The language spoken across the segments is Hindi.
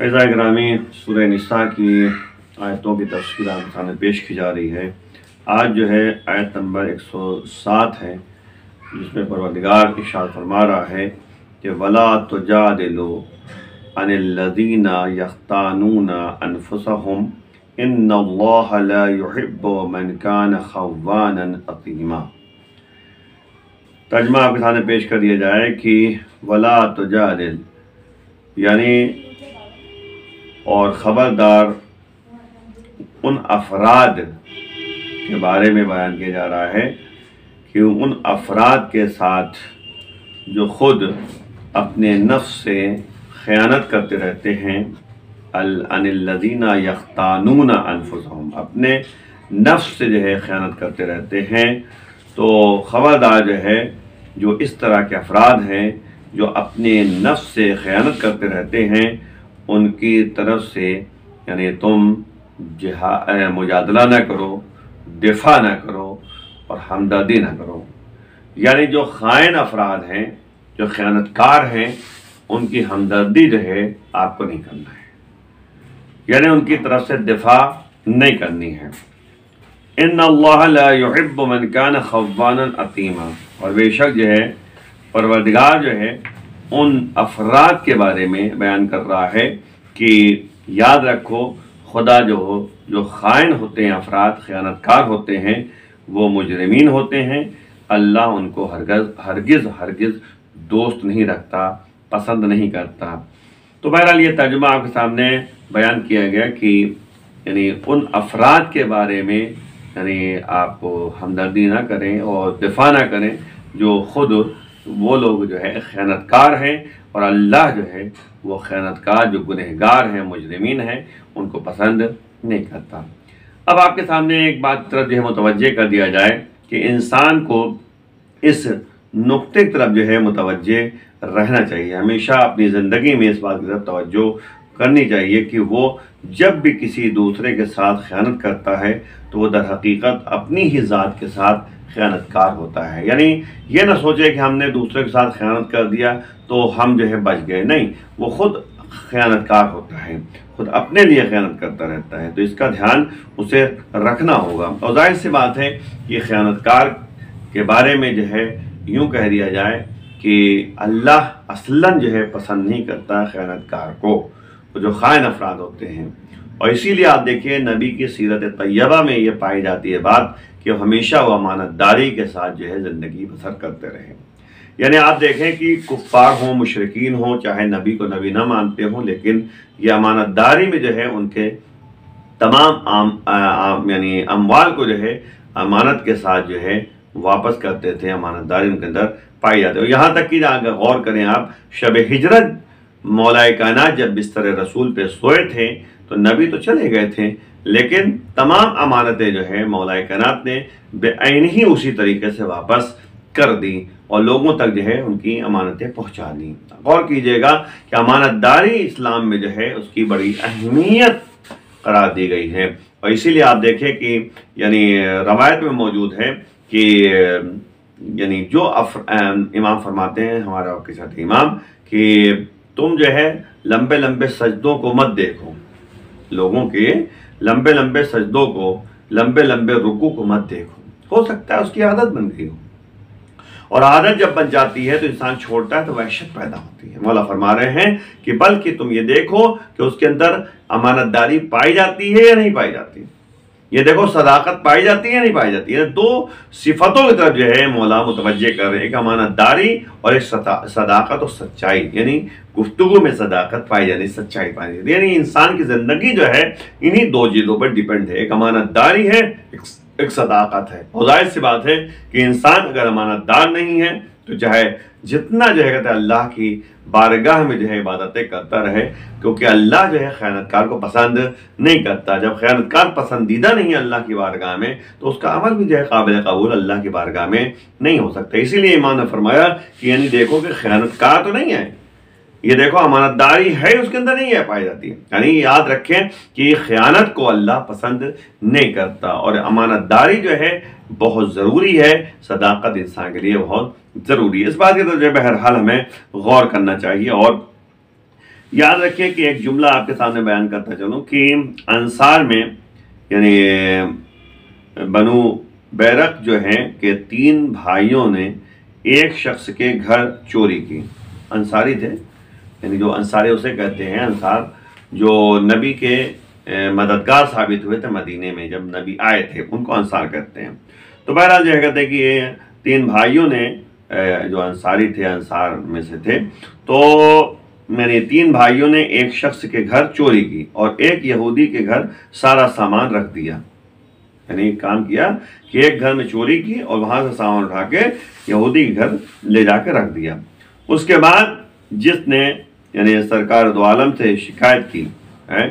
ऐसा ग्रामी सूर्य निसा की आयतों की तफसीर आपके सामने पेश की जा रही है। आज जो है, आयत नंबर 107 है, जिसमें परवदिगार इशार फरमा रहा है कि वला तो जा दिलो अनिल्लदीना यख्तानूना अनफुसहुम, इन्नल्लाह ला युहिब्बु मन कान अतीमा। तर्जमा आपके सामने पेश कर दिया जाए कि वला तो जा दिल यानी और ख़बरदार उन अफराद के बारे में बयान किया जा रहा है कि उन अफराद के साथ जो ख़ुद अपने नफ्स से ख़यानत करते रहते हैं अनिल्लदीना यख्तानून अनफुसहम, अपने नफ्स से जो है ख़यानत करते रहते हैं तो ख़बरदार जो है, जो इस तरह के अफराद हैं, जो अपने नफ्स से ख़यानत करते रहते हैं उनकी तरफ़ से, यानी तुम जहा मुजादला न करो, दिफा न करो और हमदर्दी ना करो। यानी जो खायन अफराद हैं, जो ख़यानतकार हैं, उनकी हमदर्दी जो है, आपको नहीं करना है। यानी उनकी तरफ़ से दिफा नहीं करनी है। इन अल्लाहब खवान अतीमा। और बेशक जो है, परवरदिगार जो है उन अफराद के बारे में बयान कर रहा है कि याद रखो, खुदा जो हो, जो खाइन होते हैं अफराद, ख़यानतकार होते हैं, वो मुजरमीन होते हैं। अल्लाह उनको हरगज़, हरगिज़ हरगिज़ दोस्त नहीं रखता, पसंद नहीं करता। तो बहरहाल ये तर्जुमा आपके सामने बयान किया गया कि, यानी उन अफराद के बारे में, यानी आप हमदर्दी ना करें और दिफा ना करें, जो ख़ुद वो लोग जो है ख़यानतकार हैं और अल्लाह जो है वो ख़यानतकार जो गुनहगार हैं, मुजरमिन हैं, उनको पसंद नहीं करता। अब आपके सामने एक बात तरफ़ जो है मुतवजह कर दिया जाए कि इंसान को इस नुक्ते की तरफ़ जो है मुतवजह रहना चाहिए। हमेशा अपनी ज़िंदगी में इस बात की तरफ़ तवज्जो करनी चाहिए कि वो जब भी किसी दूसरे के साथ ख़यानत करता है तो वो दर हकीकत अपनी ही ज़ात के साथ ख़यानतकार होता है। यानी ये ना सोचे कि हमने दूसरे के साथ ख़यानत कर दिया तो हम जो है बच गए। नहीं, वो ख़ुद ख़यानतकार होता है। खुद अपने लिए ख़यानत करता रहता है। तो इसका ध्यान उसे रखना होगा। और ज़ाहिर सी बात है कि ख़यानतकार के बारे में जो है यूँ कह दिया जाए कि अल्लाह असलन जो है पसंद नहीं करता ख़यानतकार को। तो जो खायन अफराद होते हैं। और इसीलिए आप देखिए नबी की सीरत तैयबा में ये पाई जाती है बात कि हमेशा वो अमानतदारी के साथ जो है ज़िंदगी बसर करते रहे। यानी आप देखें कि कुफ्फार हों मुशरकिन हों चाहे नबी को नबी ना मानते हों लेकिन ये अमानतदारी में जो है उनके तमाम आम, आम यानी अमवाल को जो है अमानत के साथ जो है वापस करते थे अमानतदारी उनके अंदर पाई जाती है। यहाँ तक कि अगर गौर करें आप शब हिजरत मौलाए कायनात जब बिस्तर रसूल पे सोए थे तो नबी तो चले गए थे लेकिन तमाम अमानतें जो है, मौलाए कायनात ने बेआन ही उसी तरीके से वापस कर दी और लोगों तक जो है, उनकी अमानतें पहुँचा दी। गौर कीजिएगा कि अमानतदारी इस्लाम में जो है, उसकी बड़ी अहमियत करार दी गई है। और इसीलिए आप देखें कि, यानी, रवायत में मौजूद है कि, यानी, जो अफ इमाम फरमाते हैं, हमारे आपके साथ इमाम, कि तुम जो है लंबे लंबे सजदों को मत देखो। लोगों के लंबे लंबे सजदों को लंबे लंबे रुकू को मत देखो। हो सकता है उसकी आदत बन गई हो। और आदत जब बन जाती है तो इंसान छोड़ता है तो वहशत पैदा होती है। मौला फरमा रहे हैं कि बल्कि तुम ये देखो कि उसके अंदर अमानतदारी पाई जाती है या नहीं पाई जाती ये देखो, सदाकत पाई जाती है नहीं पाई जाती? है दो सिफतों की तरफ़ जो है, मौला मुतवजह कर रहे हैं एक अमानतदारी और एक सदाकत और सच्चाई, यानी गुफ्तगु में सदाकत पाई जाती है सच्चाई पाई जाती है यानी इंसान की ज़िंदगी जो है, इन्हीं दो चीज़ों पर डिपेंड है। एक अमानतदारी है, एक एक सदाकत है। और ज़ाहिर सी बात है कि इंसान अगर अमानतदार नहीं है तो चाहे जितना जो है कहते अल्लाह की बारगाह में जो है इबादतें करता रहे, क्योंकि अल्लाह जो है खयानतकार को पसंद नहीं करता। जब खयानतकार पसंदीदा नहीं अल्लाह की बारगाह में तो उसका अमल भी जो है काबिल कबूल अल्लाह की बारगाह में नहीं हो सकता। इसीलिए ईमान ने फरमाया कि यानी देखो कि खयानतकार तो नहीं है ये देखो, अमानतदारी है, उसके अंदर नहीं है, पाई जाती है। यानी याद रखें कि ख़यानत को अल्लाह पसंद नहीं करता और अमानतदारी जो है, बहुत ज़रूरी है। सदाकत इंसान के लिए बहुत ज़रूरी है। इस बात की तो जो बहरहाल हमें गौर करना चाहिए और याद रखिए कि एक जुमला आपके सामने बयान करता चलूँ कि अंसार में, यानी बनु बैरक जो है कि तीन भाइयों ने एक शख्स के घर चोरी की। अंसारी थे? यानी जो अंसारे उसे कहते हैं, अंसार, जो नबी के मददगार साबित हुए थे मदीने में, जब नबी आए थे, उनको अंसार कहते हैं। तो बहरहाल जो कहते हैं कि ये तीन भाइयों ने जो अंसारी थे, अंसार में से थे तो मैंने तीन भाइयों ने एक शख्स के घर चोरी की और एक यहूदी के घर सारा सामान रख दिया। यानी एक काम किया कि एक घर में चोरी की और वहाँ से सामान उठा के यहूदी के घर ले जाकर रख दिया। उसके बाद जिसने यानी सरकार आलम से शिकायत की, है,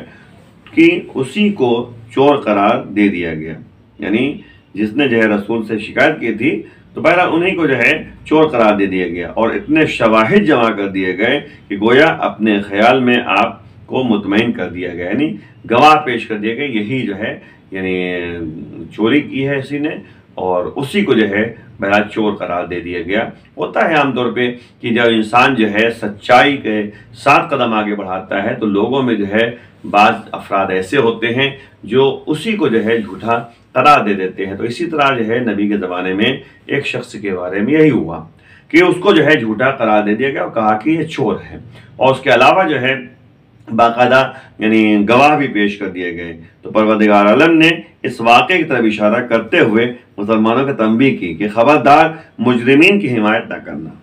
कि उसी को चोर करार दे दिया गया। यानी जिसने जो है रसूल से शिकायत की थी तो बहरहाल उन्हीं को जो है चोर करार दे दिया गया और इतने शवाहिद जमा कर दिए गए कि गोया अपने ख्याल में आपको मुतमिन कर दिया गया। यानी गवाह पेश कर दिया गया। यही जो है, यानी चोरी की है इसी ने। और उसी को जो है बहरहाल चोर करार दे दिया गया। होता है आमतौर पे कि जब इंसान जो है सच्चाई के सात कदम आगे बढ़ाता है तो लोगों में जो है बाज़ अफराद ऐसे होते हैं जो उसी को जो है झूठा करार दे देते हैं। तो इसी तरह जो है नबी के ज़माने में एक शख्स के बारे में यही हुआ कि उसको जो है झूठा करार दे दिया गया और कहा कि ये चोर है। और उसके अलावा जो है बाकायदा, यानी गवाह भी पेश कर दिए गए। तो परवदिगार आलम ने इस वाक़े की तरफ़ इशारा करते हुए मुसलमानों को तंबी की कि खबरदार मुजरमीन की हिमायत ना करना।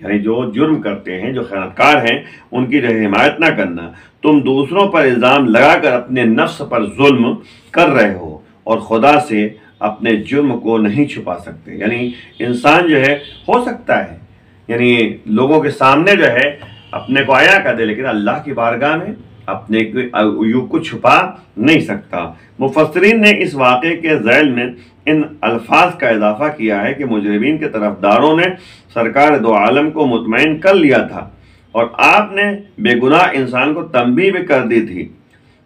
यानी जो जुर्म करते हैं, जो खैरतकार हैं, उनकी जो हिमायत ना करना। तुम दूसरों पर इल्ज़ाम लगाकर अपने नफ्स पर जुल्म कर रहे हो और खुदा से अपने जुर्म को नहीं छुपा सकते। यानी इंसान जो है, हो सकता है, यानी लोगों के सामने जो है अपने को आया कर दे, लेकिन अल्लाह की बारगाह में अपने युग को छुपा नहीं सकता। मुफसरीन ने इस वाक़े के जैल में इन अल्फाज का इजाफा किया है कि मुजरमीन के तरफदारों ने सरकार दो आलम को मुतमिन कर लिया था और आपने बेगुनाह इंसान को तंबी भी कर दी थी,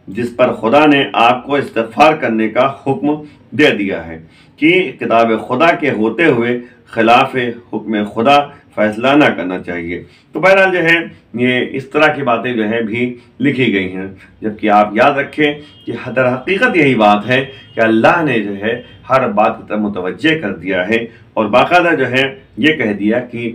जिस पर खुदा ने आपको इस्तफार करने का हुक्म दे दिया है कि किताब खुदा के होते हुए खिलाफ हुक्म खुदा फैसला ना करना चाहिए। तो बहरहाल जो है, ये इस तरह की बातें जो है भी लिखी गई हैं। जबकि आप याद रखें कि हदर हकीकत यही बात है कि अल्लाह ने जो है हर बात की मुतवजह कर दिया है और बाकायदा जो है ये कह दिया कि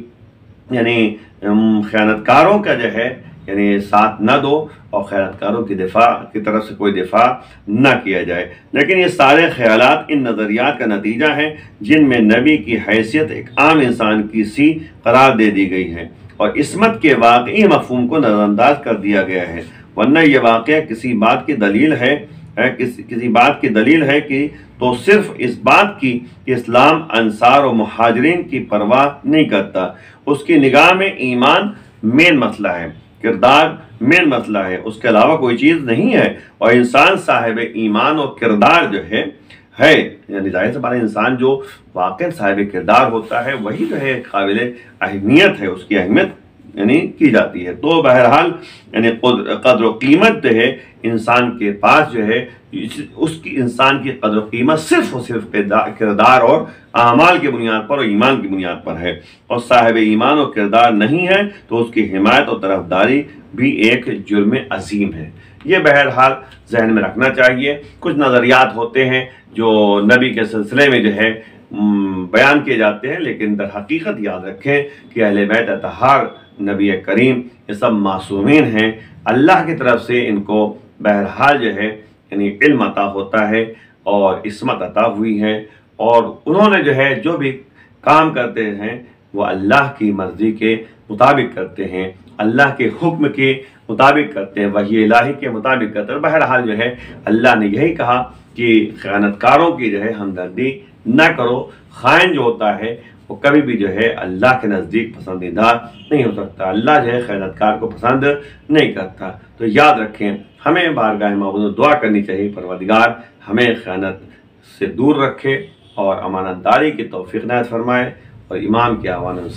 यानी ख़यानतकारों का जो है यानी साथ न दो और खैरतकारों की दिफा की तरफ़ से कोई दिफा न किया जाए। लेकिन ये सारे ख्याल इन नज़रियात का नतीजा है जिनमें नबी की हैसियत एक आम इंसान की सी करार दे दी गई है और इसमत के वाकई मफहम को नज़रअंदाज कर दिया गया है। वरना यह वाक़ किसी बात की दलील है, किसी किसी बात की दलील है कि तो सिर्फ़ इस बात की कि इस्लाम अनसार और महाजरीन की परवाह नहीं करता। उसकी निगाह में ईमान मेन मसला है। किरदार मेन मसला है। उसके अलावा कोई चीज़ नहीं है। और इंसान साहेब ईमान और किरदार जो है है, यानी ज़ाहिर से बारे इंसान जो वाक़ साहिब किरदार होता है, वही जो है काबिल अहमियत है, उसकी अहमियत यानी की जाती है। तो बहरहाल, यानी कदर कीमत जो है, इंसान के पास जो है उसकी इंसान की कदर कीमत सिर्फ़ और सिर्फ़ किरदार और अमाल की बुनियाद पर और ईमान की बुनियाद पर है। और साहिब ईमान और किरदार नहीं है तो उसकी हिमायत और तरफदारी भी एक जुर्म अजीम है। ये बहरहाल जहन में रखना चाहिए। कुछ नज़रियात होते हैं जो नबी के सिलसिले में जो है बयान किए जाते हैं, लेकिन दर हकीकत याद रखें कि अहल बैत तहार नबी करीम, ये सब मासूमिन हैं। अल्लाह की तरफ़ से इनको बहरहाल जो है, यानी इल्म अता होता है और इसमत अता हुई है। और उन्होंने जो है, जो भी काम करते हैं, वो अल्लाह की मर्ज़ी के मुताबिक करते हैं। अल्लाह के हुक्म के मुताबिक करते हैं, वही इलाही के मुताबिक करते हैं। बहरहाल जो है, अल्लाह ने यही कहा कि ख़यानतकारों की जो है, हमदर्दी न करो। खाइन जो होता है वो कभी भी जो है अल्लाह के नज़दीक पसंदीदा नहीं हो सकता। अल्लाह जो है खैरतकार को पसंद नहीं करता। तो याद रखें, हमें बारगाह मबूद दुआ करनी चाहिए परवदगार हमें ख़ैनत से दूर रखे और अमानतदारी की तोफ़ी नायत फरमाए और इमाम के आवान में